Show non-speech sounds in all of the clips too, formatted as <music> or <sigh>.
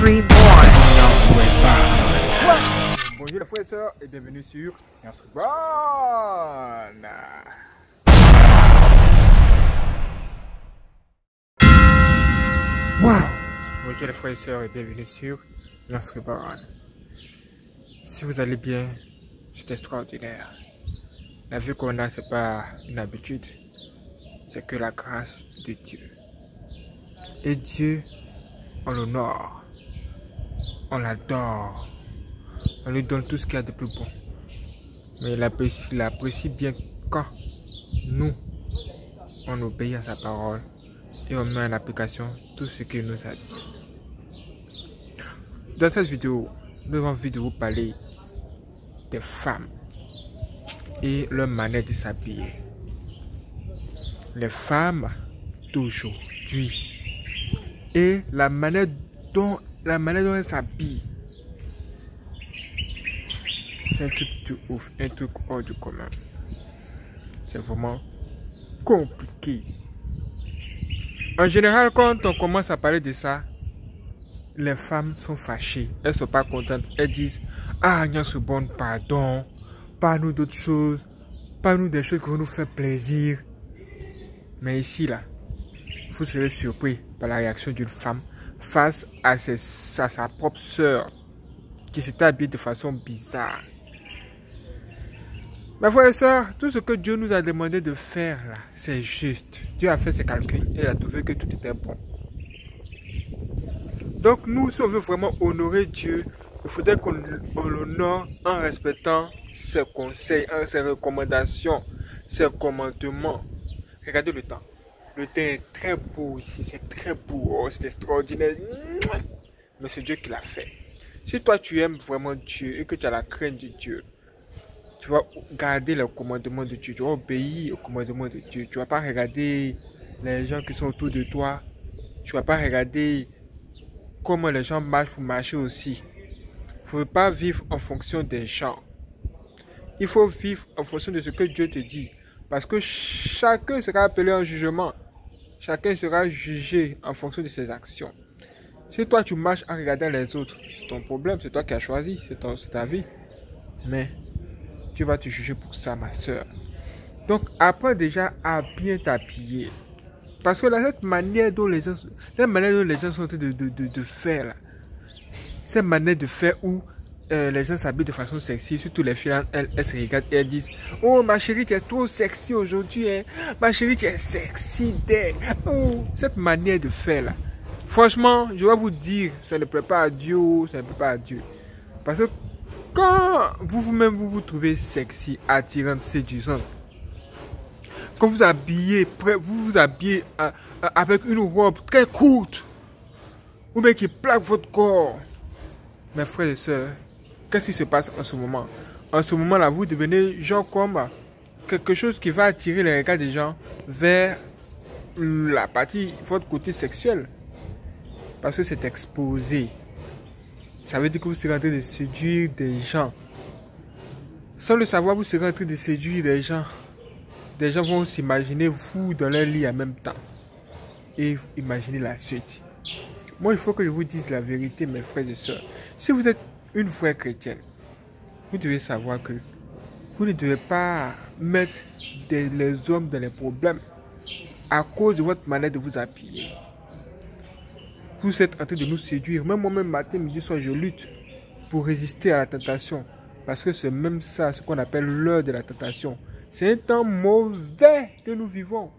Bonjour les frères et sœurs et bienvenue sur Nurse Reborn. Wow. Bonjour les frères et sœurs et bienvenue sur Nurse Reborn. Si vous allez bien, c'est extraordinaire. La vie qu'on a, c'est pas une habitude, c'est que la grâce de Dieu. Et Dieu, on l'honore, on l'adore, on lui donne tout ce qu'il y a de plus bon. Mais il apprécie, il bien quand nous, on obéit à sa parole et on met en application tout ce qu'il nous a dit. Dans cette vidéo, nous avons envie de vous parler des femmes et leur manière de s'habiller. Les femmes d'aujourd'hui et la manière dont, la manière dont elles s'habillent. C'est un truc de ouf, un truc hors du commun. C'est vraiment compliqué. En général, quand on commence à parler de ça, les femmes sont fâchées. Elles sont pas contentes. Elles disent Ah, Agnès bon pardon. Pas nous d'autres choses. Pas nous des choses qui vont nous faire plaisir. Mais ici, là, vous serez surpris par la réaction d'une femme face à, sa propre sœur qui s'était habillée de façon bizarre. Mes frères et sœurs, tout ce que Dieu nous a demandé de faire c'est juste. Dieu a fait ses calculs et il a trouvé que tout était bon. Donc nous, si on veut vraiment honorer Dieu, il faudrait qu'on l'honore en respectant ses conseils, ses recommandations, ses commandements. Regardez le temps. Le est très beau ici, c'est très beau, oh, c'est extraordinaire. Mais c'est Dieu qui l'a fait. Si toi tu aimes vraiment Dieu et que tu as la crainte de Dieu, tu vas garder le commandement de Dieu, tu vas obéir au commandement de Dieu. Tu vas pas regarder les gens qui sont autour de toi. Tu vas pas regarder comment les gens marchent pour marcher aussi. Il ne faut pas vivre en fonction des gens. Il faut vivre en fonction de ce que Dieu te dit. Parce que chacun sera appelé en jugement. Chacun sera jugé en fonction de ses actions. Si toi tu marches en regardant les autres, c'est ton problème, c'est toi qui as choisi, c'est ta vie. Mais tu vas te juger pour ça, ma soeur. Donc apprends déjà à bien t'habiller. Parce que là, cette manière dont les gens, cette manière dont les gens sont en train de, faire, cette manière de faire où euh, les gens s'habillent de façon sexy, surtout les filles, elles, se regardent et elles disent Oh ma chérie, tu es trop sexy aujourd'hui, hein. ma chérie, tu es sexy, Oh, cette manière de faire là, franchement, je vais vous dire, ça ne plaît pas à Dieu, ça ne plaît pas à Dieu. Parce que quand vous vous-même vous vous trouvez sexy, attirante, séduisante, quand vous habillez, vous vous habillez avec une robe très courte, ou bien qui plaque votre corps, mes frères et sœurs, qu'est-ce qui se passe en ce moment? En ce moment-là, vous devenez genre comme quelque chose qui va attirer les regards des gens vers la partie, votre côté sexuel. Parce que c'est exposé. Ça veut dire que vous serez en train de séduire des gens. Sans le savoir, vous serez en train de séduire des gens. Des gens vont s'imaginer vous dans leur lit en même temps. Et imaginer la suite. Moi, il faut que je vous dise la vérité, mes frères et sœurs. Si vous êtes une vraie chrétienne, vous devez savoir que vous ne devez pas mettre les hommes dans les problèmes à cause de votre manière de vous appuyer. Vous êtes en train de nous séduire. Même moi-même, matin, midi, soir, je lutte pour résister à la tentation. Parce que c'est même ça, ce qu'on appelle l'heure de la tentation. C'est un temps mauvais que nous vivons.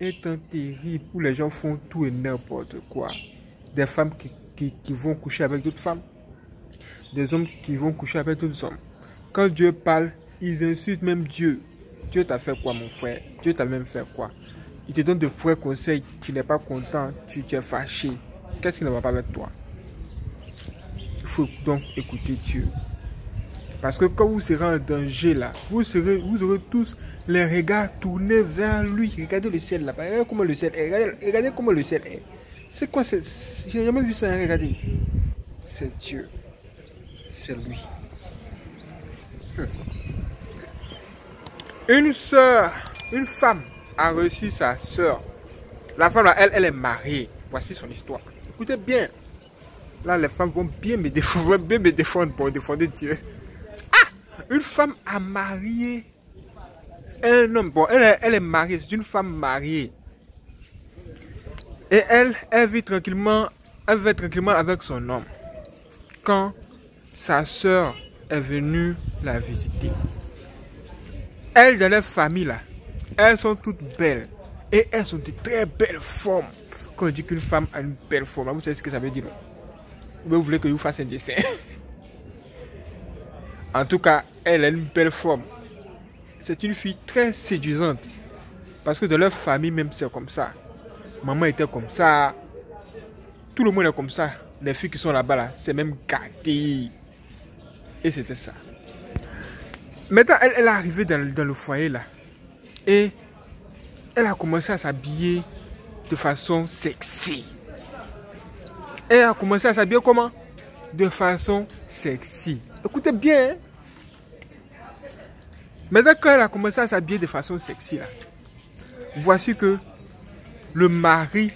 Un temps terrible où les gens font tout et n'importe quoi. Des femmes qui, qui vont coucher avec d'autres femmes des hommes qui vont coucher avec d'autres hommes. Quand Dieu parle, ils insultent même Dieu. Dieu t'a fait quoi, mon frère? Dieu t'a même fait quoi? Il te donne de vrais conseils. Tu n'es pas content, tu, es fâché. Qu'est-ce qui ne va pas avec toi? Il faut donc écouter Dieu. Parce que quand vous serez en danger là, vous, serez, vous aurez tous les regards tournés vers lui. Regardez le ciel là-bas. Regardez comment le ciel est. Regardez, comment le ciel est. C'est quoi J'ai jamais vu ça. Hein, regardez. C'est Dieu c'est lui. Une soeur, une femme a reçu sa soeur. La femme, elle, elle est mariée. Voici son histoire. Écoutez bien. Là, les femmes vont bien me défendre, bien me défendre pour défendre Dieu. Ah Une femme a marié un homme. Bon, elle elle est mariée, c'est une femme mariée. Et elle, elle vit tranquillement, elle vit tranquillement avec son homme. Quand sa soeur est venue la visiter. Elles, dans leur famille, là, elles sont toutes belles. Et elles sont de très belles formes. Quand on dit qu'une femme a une belle forme, vous savez ce que ça veut dire Vous voulez que je vous fasse un dessin? <laughs> En tout cas, elle a une belle forme. C'est une fille très séduisante. Parce que dans leur famille, même, c'est comme ça. Maman était comme ça. Tout le monde est comme ça. Les filles qui sont là-bas, là, c'est même gâté. Et c'était ça. Maintenant, elle, est arrivée dans, dans, le foyer là. Et elle a commencé à s'habiller de façon sexy. Elle a commencé à s'habiller comment? De façon sexy. Écoutez bien. Hein. Maintenant, quand elle a commencé à s'habiller de façon sexy là, voici que le mari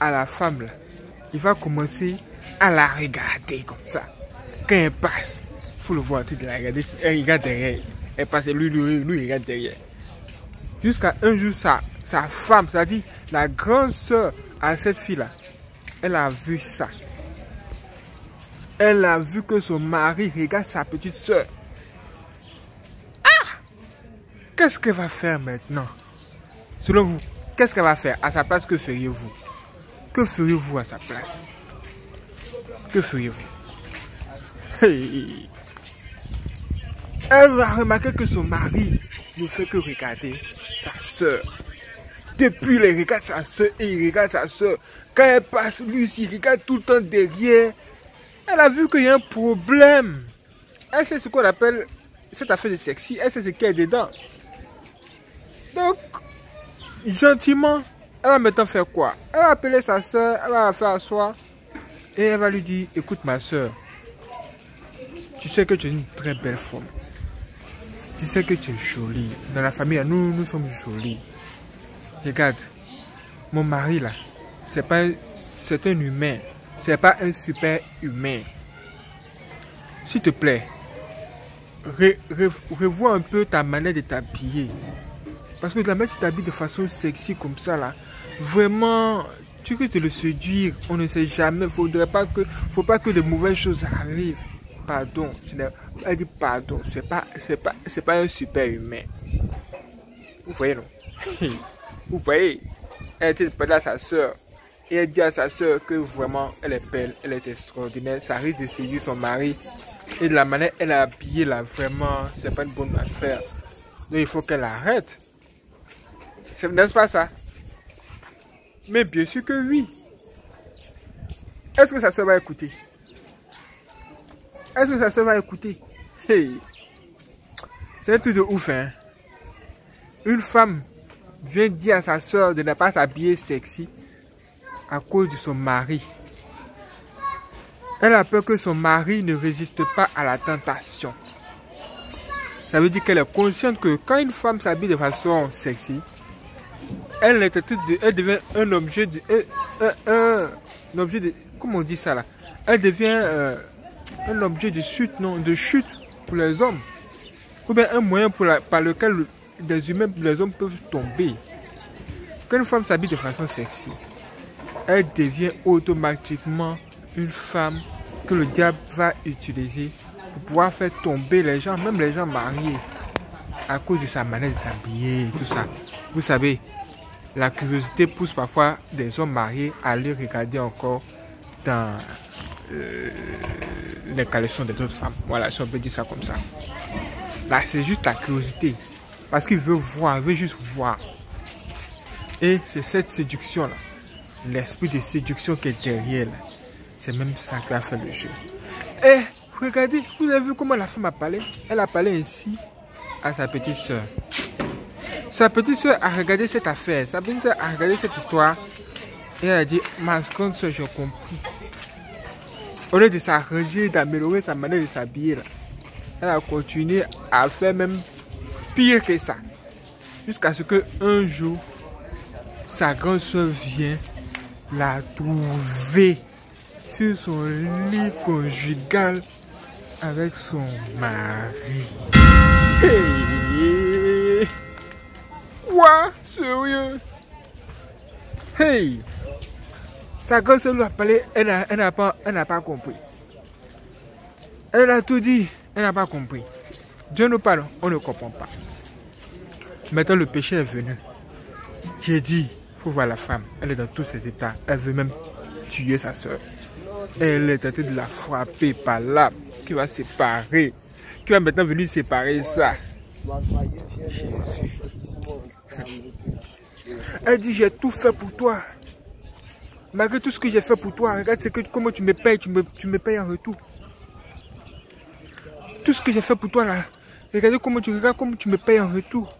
à la femme là, il va commencer à la regarder comme ça. Quand elle passe, le voir, tu la regarder. Elle regarde derrière. Elle passe, lui, lui, lui, il regarde derrière. Jusqu'à un jour, sa, sa femme, c'est-à-dire la grande soeur à cette fille-là, elle a vu ça. Elle a vu que son mari regarde sa petite soeur. Ah Qu'est-ce qu'elle va faire maintenant? Selon vous, qu'est-ce qu'elle va faire? À sa place, que feriez-vous? Que feriez-vous à sa place? Que feriez-vous? <laughs> elle va remarquer que son mari ne fait que regarder sa soeur. Depuis, il regarde sa soeur et il regarde sa soeur. Quand elle passe, lui, il regarde tout le temps derrière. Elle a vu qu'il y a un problème. Elle sait ce qu'on appelle cette affaire de sexy. Elle sait ce qu'il y a dedans. Donc, gentiment, elle va maintenant faire quoi? Elle va appeler sa soeur, elle va la faire asseoir. Et elle va lui dire, écoute ma soeur, tu sais que tu es une très belle femme. Tu sais que tu es jolie. Dans la famille, nous, nous sommes jolis. Regarde, mon mari là, c'est pas, c'est un humain. C'est pas un super humain. S'il te plaît, revois un peu ta manière de t'habiller. Parce que la manière tu t'habilles de façon sexy comme ça là, vraiment, tu veux te le séduire, on ne sait jamais. Faudrait pas que, faut pas que de mauvaises choses arrivent pardon. Elle dit pardon. C'est pas, c'est pas, c'est pas un super humain. Vous voyez, non? <laughs> Vous voyez? Elle était pas à sa soeur. Et elle dit à sa soeur que vraiment, elle est belle, elle est extraordinaire. Ça risque de séduire son mari. Et de la manière elle a habillé là, vraiment, c'est pas une bonne affaire. Donc il faut qu'elle arrête. N'est-ce pas ça? Mais bien sûr que oui. Est-ce que sa soeur va écouter? Est-ce que ça se va écouter? C'est un truc de ouf, hein. Une femme vient dire à sa soeur de ne pas s'habiller sexy à cause de son mari. Elle a peur que son mari ne résiste pas à la tentation. Ça veut dire qu'elle est consciente que quand une femme s'habille de façon sexy, elle, devient un objet de... Un, objet de... Comment on dit ça là? Elle devient... Euh, un objet de chute, non, de chute pour les hommes. Ou bien un moyen pour par lequel les humains, les hommes peuvent tomber. Quand une femme s'habille de façon sexy, elle devient automatiquement une femme que le diable va utiliser pour pouvoir faire tomber les gens, même les gens mariés, à cause de sa manière de s'habiller, tout ça. Vous savez, la curiosité pousse parfois des hommes mariés à aller regarder encore dans euh, les collections des autres femmes. Voilà, si on peut dire ça comme ça. Là, c'est juste la curiosité. Parce qu'il veut voir, il veut juste voir. Et c'est cette séduction-là, l'esprit de séduction qui est derrière. C'est même ça qui a fait le jeu. Et regardez, vous avez vu comment la femme a parlé? Elle a parlé ainsi à sa petite soeur. Sa petite soeur a regardé cette affaire, sa petite soeur a regardé cette histoire et elle a dit, ma grande soeur, j'ai compris. Au lieu de s'arranger, d'améliorer sa manière de s'habiller, elle a continué à faire même pire que ça. Jusqu'à ce que un jour, sa grande soeur vient la trouver sur son lit conjugal avec son mari. Hey! Quoi? Sérieux? Hey! Sa gosse lui a parlé, elle n'a pas, compris. Elle a tout dit, elle n'a pas compris. Dieu nous parle, on ne comprend pas. Maintenant, le péché est venu. J'ai dit, il faut voir la femme. Elle est dans tous ses états. Elle veut même tuer sa soeur. Elle est en train de la frapper par là, qui va séparer, qui va maintenant venir séparer ça. Elle dit, j'ai tout fait pour toi. Malgré tout ce que j'ai fait pour toi, regarde que, comment tu me payes, tu me, tu me payes en retour. Tout ce que j'ai fait pour toi là, regarde comment tu regardes comment tu me payes en retour.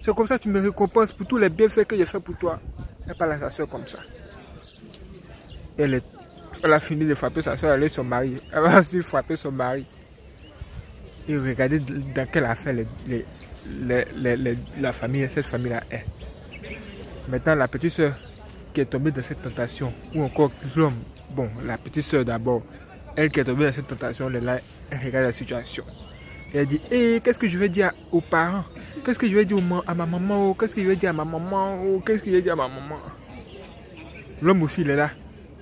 C'est comme ça que tu me récompenses pour tous les bienfaits que j'ai fait pour toi. Elle parle à sa soeur comme ça. Elle, elle a fini de frapper sa soeur, elle est son mari. Elle va aussi frapper son mari. Et regardez dans quelle affaire les, la famille, cette famille-là est. Maintenant, la petite soeur qui est tombée dans cette tentation, ou encore l'homme, bon, la petite soeur d'abord, elle qui est tombée dans cette tentation, elle, là, elle regarde la situation. Et elle dit, hé, qu'est-ce que je vais dire aux parents? Qu'est-ce que je vais dire à ma maman? Qu'est-ce que je vais dire à ma maman? Qu'est-ce que je vais dire à ma maman L'homme aussi, il est là.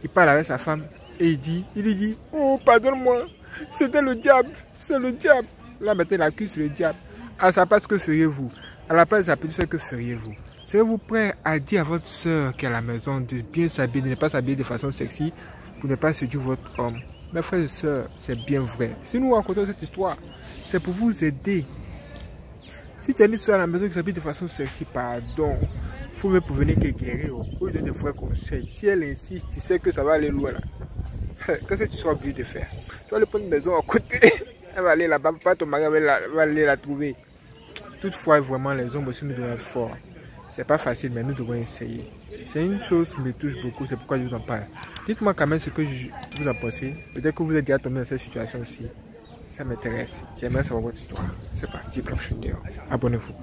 Il parle avec sa femme et il dit, il lui dit, oh, pardonne-moi, c'était le diable, c'est le diable. Là, maintenant, il accuse le diable. À sa place, que feriez-vous À la place de sa petite soeur, que feriez-vous? Serez-vous prêt à dire à votre soeur qui est à la maison de bien s'habiller, de ne pas s'habiller de façon sexy pour ne pas séduire votre homme Mes frères et sœurs, c'est bien vrai. Si nous racontons cette histoire, c'est pour vous aider. Si tu as une soeur à la maison qui s'habille de façon sexy, pardon, il faut me prévenir qu'elle guérit. Ou donner des vrais conseils. Si elle insiste, tu sais que ça va aller loin là. <laughs> Qu'est-ce que tu seras obligé de faire? Tu vas aller prendre une maison à côté. <laughs> Elle va aller là-bas, pas ton mari va aller la trouver. Toutefois, vraiment, les hommes aussi nous être forts. C'est pas facile, mais nous devons essayer. C'est une chose qui me touche beaucoup, c'est pourquoi je vous en parle. Dites-moi quand même ce que vous en pensez. Peut-être que vous êtes déjà tombé dans cette situation aussi. Ça m'intéresse. J'aimerais savoir votre histoire. C'est parti, Blockchain Abonnez-vous.